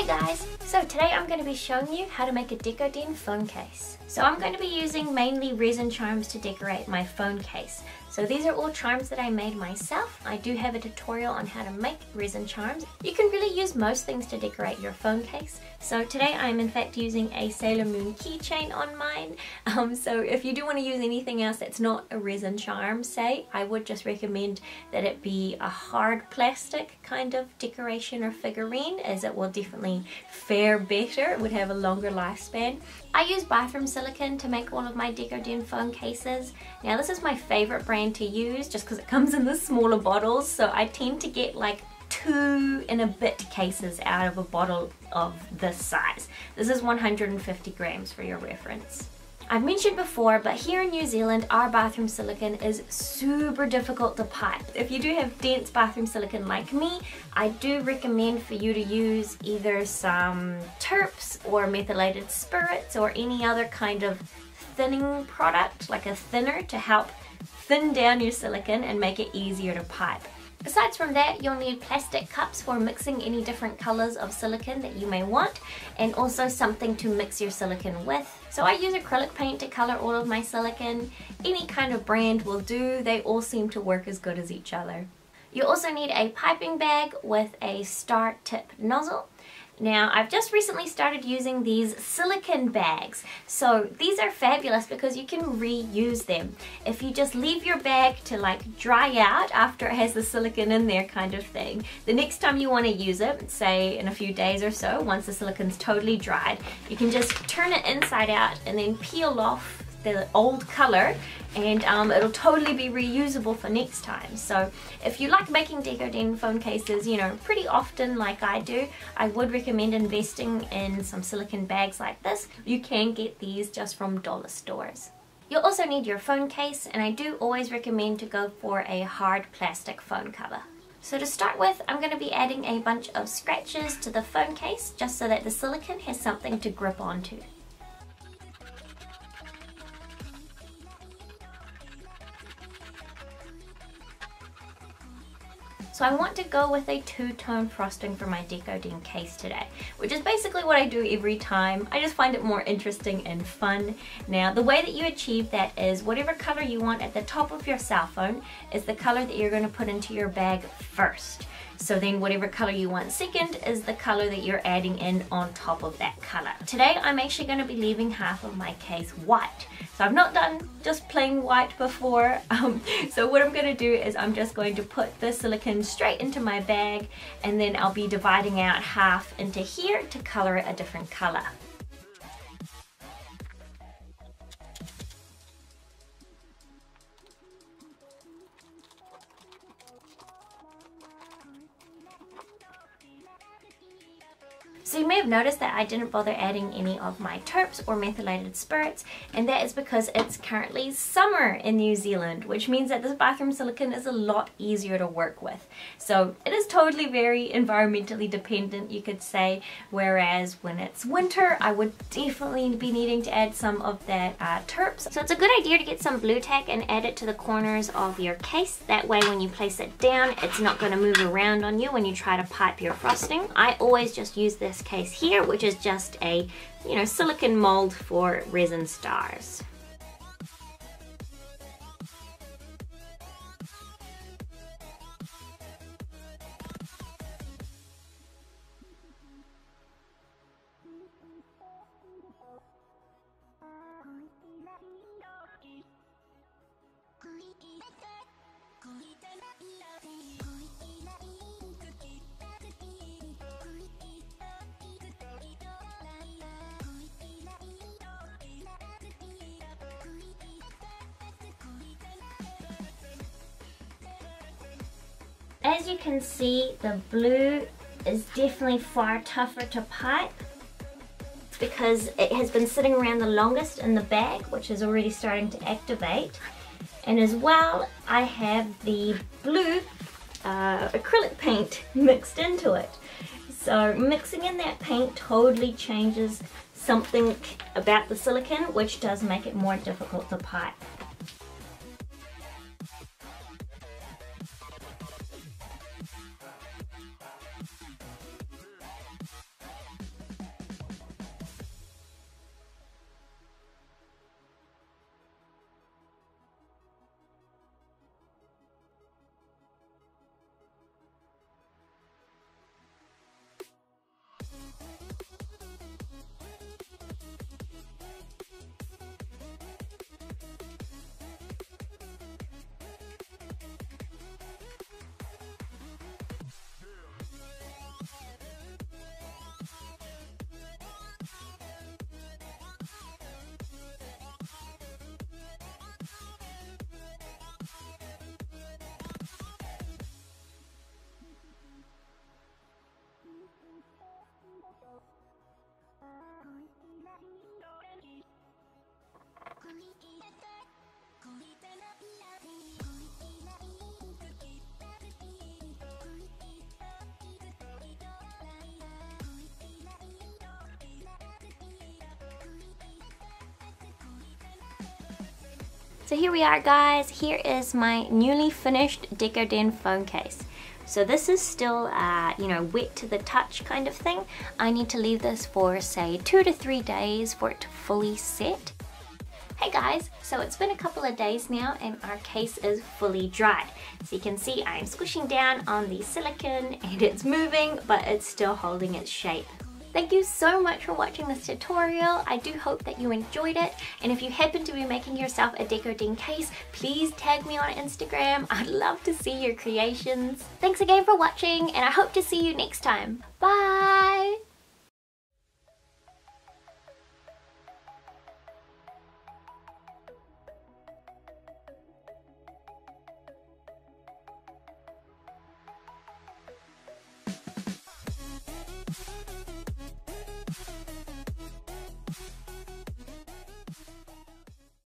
Hey guys! So today I'm going to be showing you how to make a Decoden phone case. So I'm going to be using mainly resin charms to decorate my phone case. So these are all charms that I made myself. I do have a tutorial on how to make resin charms. You can really use most things to decorate your phone case. So today I'm in fact using a Sailor Moon keychain on mine. Um, so if you do want to use anything else that's not a resin charm, say, I would just recommend that it be a hard plastic kind of decoration or figurine as it will definitely fare better. It would have a longer lifespan. I use bathroom silicone to make all of my Decoden phone cases. Now this is my favorite brand to use just because it comes in the smaller bottles so I tend to get like two and a bit cases out of a bottle of this size. This is 150 grams for your reference. I've mentioned before, but here in New Zealand, our bathroom silicone is super difficult to pipe. If you do have dense bathroom silicone like me, I do recommend for you to use either some turps or methylated spirits or any other kind of thinning product, like a thinner to help thin down your silicone and make it easier to pipe. Besides from that, you'll need plastic cups for mixing any different colors of silicone that you may want and also something to mix your silicone with. So I use acrylic paint to color all of my silicone. Any kind of brand will do, they all seem to work as good as each other. You also need a piping bag with a star tip nozzle now, I've just recently started using these silicone bags. So these are fabulous because you can reuse them. If you just leave your bag to like dry out after it has the silicone in there kind of thing, the next time you want to use it, say in a few days or so, once the silicone's totally dried, you can just turn it inside out and then peel off the old color and um, it'll totally be reusable for next time. So if you like making Decoden phone cases, you know, pretty often like I do, I would recommend investing in some silicone bags like this. You can get these just from dollar stores. You'll also need your phone case and I do always recommend to go for a hard plastic phone cover. So to start with, I'm going to be adding a bunch of scratches to the phone case just so that the silicone has something to grip onto. So I want to go with a two-tone frosting for my Decoden case today, which is basically what I do every time. I just find it more interesting and fun. Now, the way that you achieve that is whatever color you want at the top of your cell phone is the color that you're going to put into your bag first. So then whatever color you want second is the color that you're adding in on top of that color. Today I'm actually going to be leaving half of my case white. So I've not done just plain white before. Um, so what I'm going to do is I'm just going to put the silicone straight into my bag and then I'll be dividing out half into here to color it a different color. So you may have noticed that I didn't bother adding any of my turps or methylated spirits and that is because it's currently summer in New Zealand which means that this bathroom silicone is a lot easier to work with. So it is totally very environmentally dependent you could say whereas when it's winter I would definitely be needing to add some of that uh, turps. So it's a good idea to get some Blu Tack and add it to the corners of your case. That way when you place it down it's not going to move around on you when you try to pipe your frosting. I always just use this case here, which is just a, you know, silicon mold for resin stars. As you can see, the blue is definitely far tougher to pipe because it has been sitting around the longest in the bag, which is already starting to activate. And as well, I have the blue uh, acrylic paint mixed into it. So mixing in that paint totally changes something about the silicone, which does make it more difficult to pipe. So here we are guys, here is my newly finished Decoden phone case. So this is still, uh, you know, wet to the touch kind of thing. I need to leave this for say two to three days for it to fully set. Hey guys, so it's been a couple of days now and our case is fully dried. So you can see I'm squishing down on the silicone and it's moving, but it's still holding its shape. Thank you so much for watching this tutorial. I do hope that you enjoyed it. And if you happen to be making yourself a Decoden case, please tag me on Instagram. I'd love to see your creations. Thanks again for watching and I hope to see you next time. Bye!